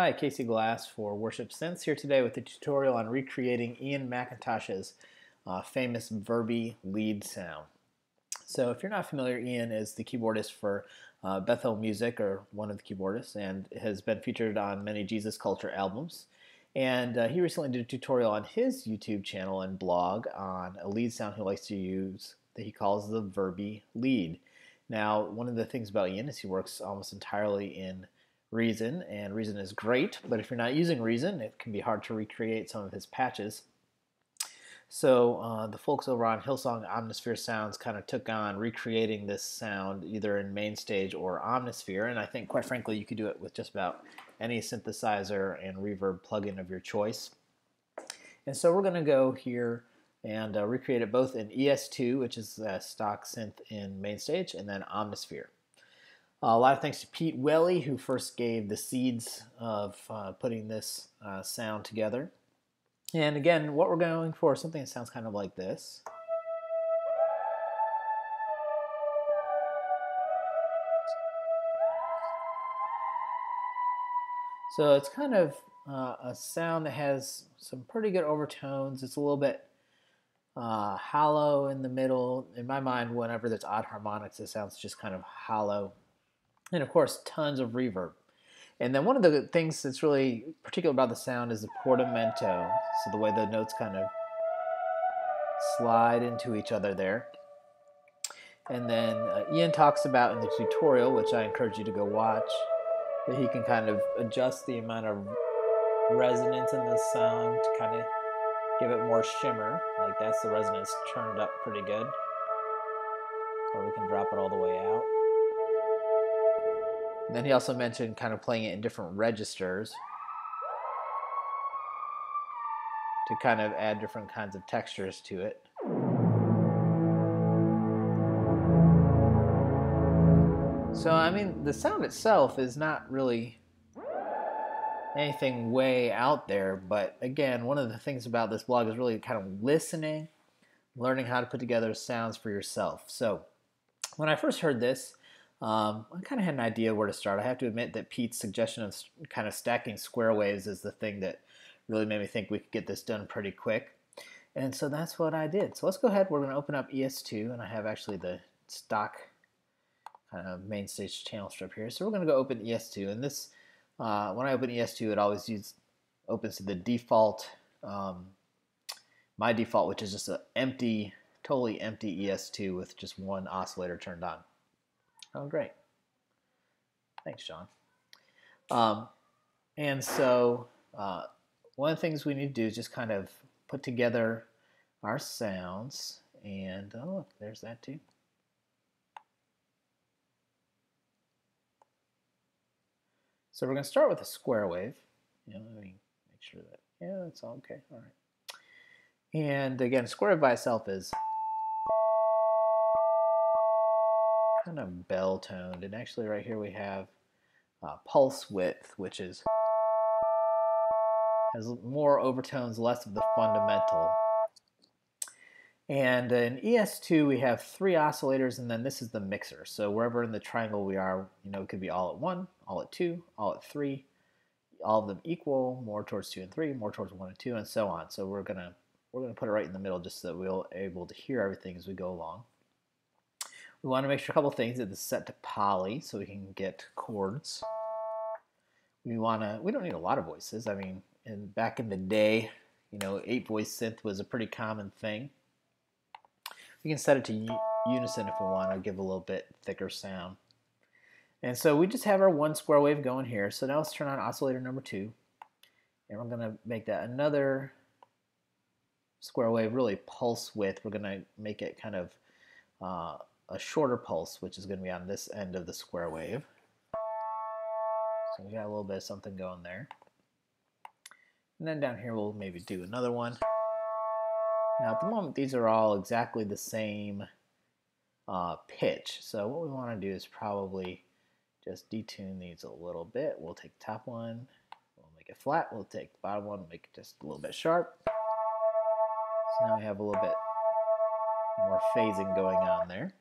Hi, Casey Glass for Worship Synths here today with a tutorial on recreating Ian McIntosh's uh, famous Verby lead sound. So if you're not familiar, Ian is the keyboardist for uh, Bethel Music, or one of the keyboardists, and has been featured on many Jesus Culture albums. And uh, he recently did a tutorial on his YouTube channel and blog on a lead sound he likes to use that he calls the Verby lead. Now, one of the things about Ian is he works almost entirely in Reason, and Reason is great, but if you're not using Reason, it can be hard to recreate some of his patches. So uh, the folks over on Hillsong Omnisphere Sounds kind of took on recreating this sound either in Mainstage or Omnisphere, and I think quite frankly you could do it with just about any synthesizer and reverb plugin of your choice. And so we're going to go here and uh, recreate it both in ES2, which is a stock synth in Mainstage, and then Omnisphere. Uh, a lot of thanks to Pete Welly, who first gave the seeds of uh, putting this uh, sound together. And again, what we're going for is something that sounds kind of like this. So it's kind of uh, a sound that has some pretty good overtones. It's a little bit uh, hollow in the middle. In my mind, whenever there's odd harmonics, it sounds just kind of hollow and of course tons of reverb. And then one of the things that's really particular about the sound is the portamento, so the way the notes kind of slide into each other there. And then uh, Ian talks about in the tutorial, which I encourage you to go watch, that he can kind of adjust the amount of resonance in the sound to kind of give it more shimmer. Like that's the resonance turned up pretty good. Or we can drop it all the way out. And then he also mentioned kind of playing it in different registers to kind of add different kinds of textures to it. So, I mean, the sound itself is not really anything way out there, but again, one of the things about this blog is really kind of listening, learning how to put together sounds for yourself. So, when I first heard this, um, I kind of had an idea where to start. I have to admit that Pete's suggestion of kind of stacking square waves is the thing that really made me think we could get this done pretty quick. And so that's what I did. So let's go ahead. We're going to open up ES2, and I have actually the stock kind of Mainstage channel strip here. So we're going to go open ES2, and this, uh, when I open ES2, it always opens to the default, um, my default, which is just an empty, totally empty ES2 with just one oscillator turned on. Oh, great. Thanks, John. Um, and so uh, one of the things we need to do is just kind of put together our sounds. And oh, look, there's that too. So we're going to start with a square wave. You know, let me make sure that, yeah, that's all okay. All right. And again, square wave by itself is kind of bell toned. And actually right here we have uh, pulse width, which is has more overtones, less of the fundamental. And in ES2 we have three oscillators and then this is the mixer. So wherever in the triangle we are, you know, it could be all at one, all at two, all at three, all of them equal, more towards two and three, more towards one and two, and so on. So we're gonna we're gonna put it right in the middle just so that we'll able to hear everything as we go along. We want to make sure a couple things that it's set to poly so we can get chords. We want to, we don't need a lot of voices. I mean, back in the day, you know, eight voice synth was a pretty common thing. We can set it to unison if we want to give a little bit thicker sound. And so we just have our one square wave going here. So now let's turn on oscillator number two. And we're going to make that another square wave, really pulse width. We're going to make it kind of uh, a shorter pulse, which is going to be on this end of the square wave. So we got a little bit of something going there. And then down here we'll maybe do another one. Now at the moment these are all exactly the same uh, pitch. So what we want to do is probably just detune these a little bit. We'll take the top one, we'll make it flat. We'll take the bottom one, make it just a little bit sharp. So now we have a little bit more phasing going on there.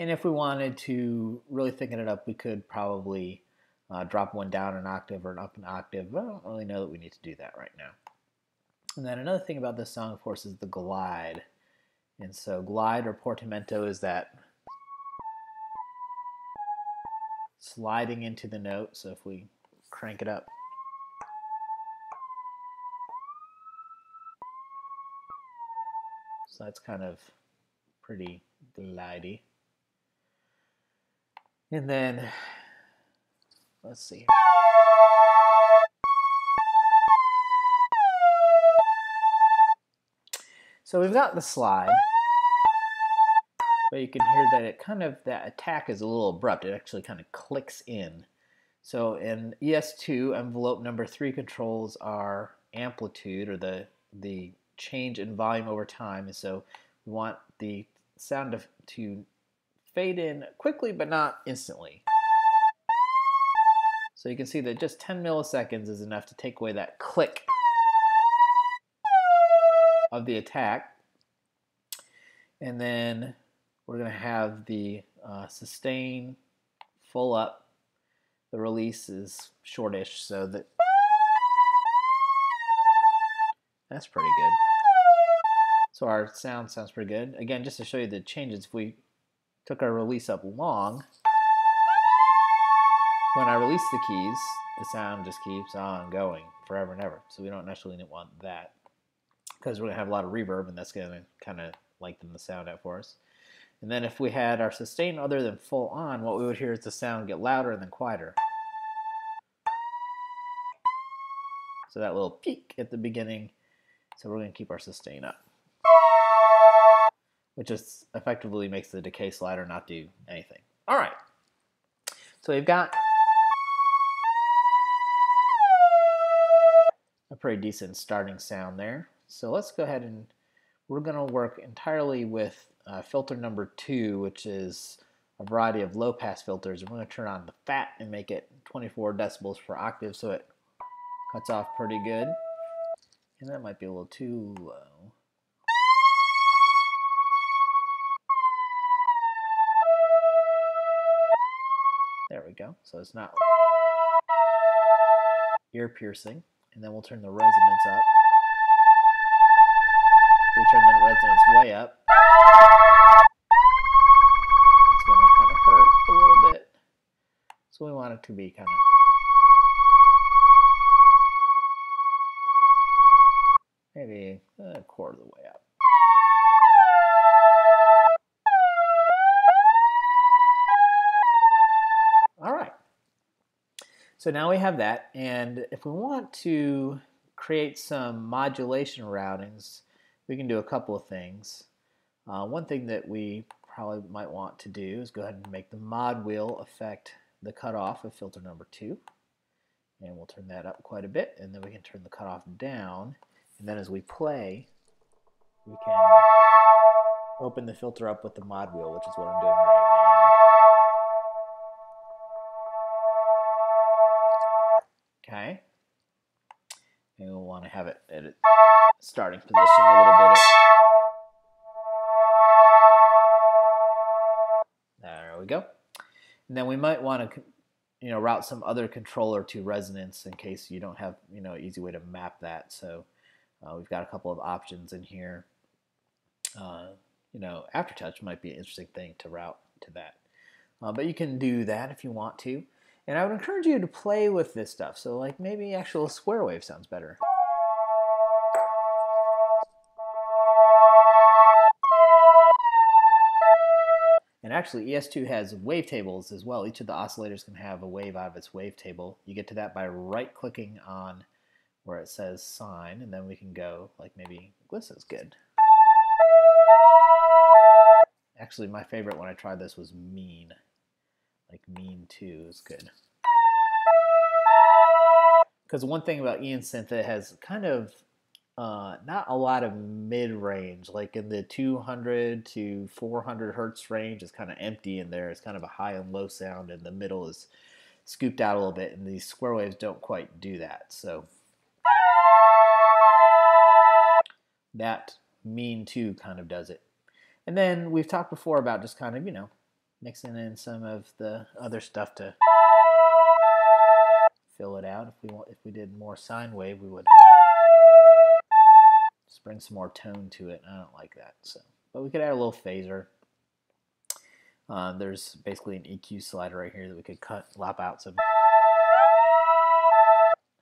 And if we wanted to really thicken it up, we could probably uh, drop one down an octave or an up an octave. I don't really know that we need to do that right now. And then another thing about this song, of course, is the glide. And so glide or portamento is that sliding into the note. So if we crank it up. So that's kind of pretty glidey. And then, let's see. So we've got the slide, but you can hear that it kind of, that attack is a little abrupt. It actually kind of clicks in. So in ES2, envelope number three controls our amplitude or the, the change in volume over time. And so we want the sound to, to fade in quickly, but not instantly. So you can see that just 10 milliseconds is enough to take away that click of the attack. And then we're going to have the uh, sustain full up. The release is shortish, so that that's pretty good. So our sound sounds pretty good. Again, just to show you the changes, if we took our release up long, when I release the keys, the sound just keeps on going forever and ever. So we don't necessarily want that because we're going to have a lot of reverb and that's going to kind of lengthen the sound out for us. And then if we had our sustain other than full on, what we would hear is the sound get louder and then quieter. So that little peak at the beginning. So we're going to keep our sustain up. Which just effectively makes the decay slider not do anything. All right. So we've got a pretty decent starting sound there. So let's go ahead and we're going to work entirely with uh, filter number two, which is a variety of low pass filters. We're going to turn on the fat and make it 24 decibels per octave so it cuts off pretty good. And that might be a little too low. Go. So it's not ear piercing. And then we'll turn the resonance up we turn the resonance way up, it's going to kind of hurt a little bit. So we want it to be kind of maybe a quarter of the way up. So now we have that, and if we want to create some modulation routings, we can do a couple of things. Uh, one thing that we probably might want to do is go ahead and make the mod wheel affect the cutoff of filter number two. And we'll turn that up quite a bit, and then we can turn the cutoff down. And then as we play, we can open the filter up with the mod wheel, which is what I'm doing right now. Okay. And we'll want to have it at its starting position a little bit. There we go. And then we might want to you know route some other controller to resonance in case you don't have you know easy way to map that. So uh, we've got a couple of options in here. Uh, you know, Aftertouch might be an interesting thing to route to that. Uh, but you can do that if you want to. And I would encourage you to play with this stuff. So like maybe actual square wave sounds better. And actually, ES2 has wavetables as well. Each of the oscillators can have a wave out of its wavetable. You get to that by right-clicking on where it says sine, and then we can go, like maybe this is good. Actually, my favorite when I tried this was mean. Like mean 2 is good. Because one thing about Ian Synth, it has kind of uh, not a lot of mid range, like in the 200 to 400 hertz range is kind of empty in there. It's kind of a high and low sound, and the middle is scooped out a little bit, and these square waves don't quite do that. So that mean 2 kind of does it. And then we've talked before about just kind of, you know, mixing in some of the other stuff to fill it out. If we want, if we did more sine wave, we would just bring some more tone to it. I don't like that. So, but we could add a little phaser. Uh, there's basically an EQ slider right here that we could cut, lap out some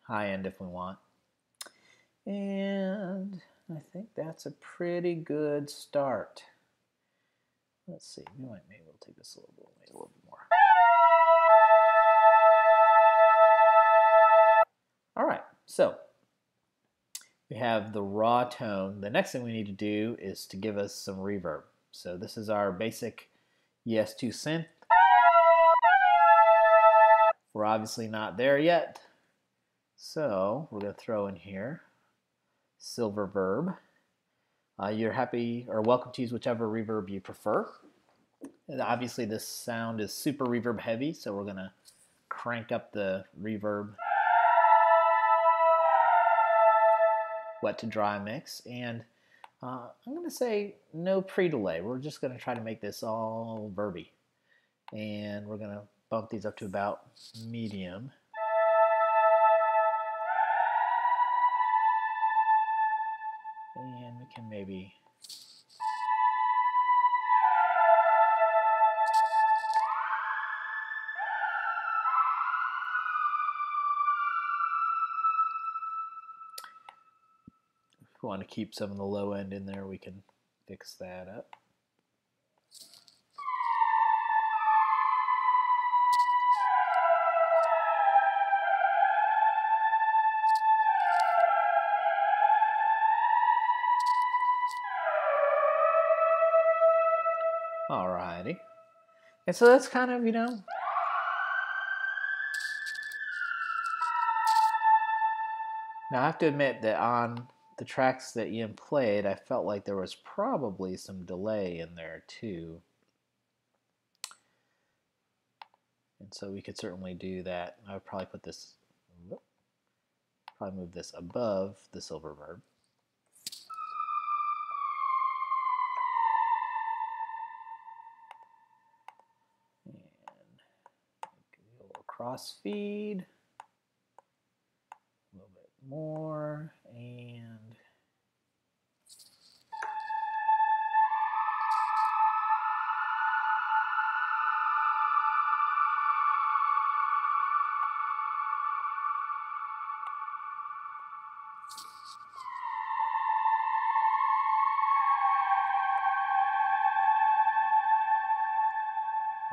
high end if we want. And I think that's a pretty good start. Let's see, we might maybe we'll take this a little bit, a little bit more. All right, so we have the raw tone. The next thing we need to do is to give us some reverb. So this is our basic ES2 synth. We're obviously not there yet. So we're going to throw in here Silververb. Uh, you're happy or welcome to use whichever reverb you prefer. And obviously this sound is super reverb heavy, so we're going to crank up the reverb wet to dry mix. And uh, I'm going to say no pre-delay. We're just going to try to make this all verby. And we're going to bump these up to about medium. Maybe If we want to keep some of the low end in there, we can fix that up. Alrighty. And so that's kind of, you know, Now I have to admit that on the tracks that Ian played, I felt like there was probably some delay in there too. And so we could certainly do that. I would probably put this, probably move this above the Silververb. And a little feed more and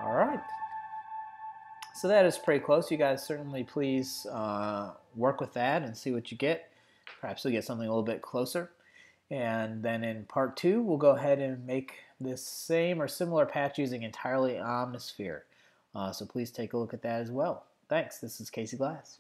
All right. So that is pretty close. You guys certainly please uh, work with that and see what you get. Perhaps you'll get something a little bit closer. And then in part two, we'll go ahead and make this same or similar patch using entirely Omnisphere. Uh, so please take a look at that as well. Thanks. This is Casey Glass.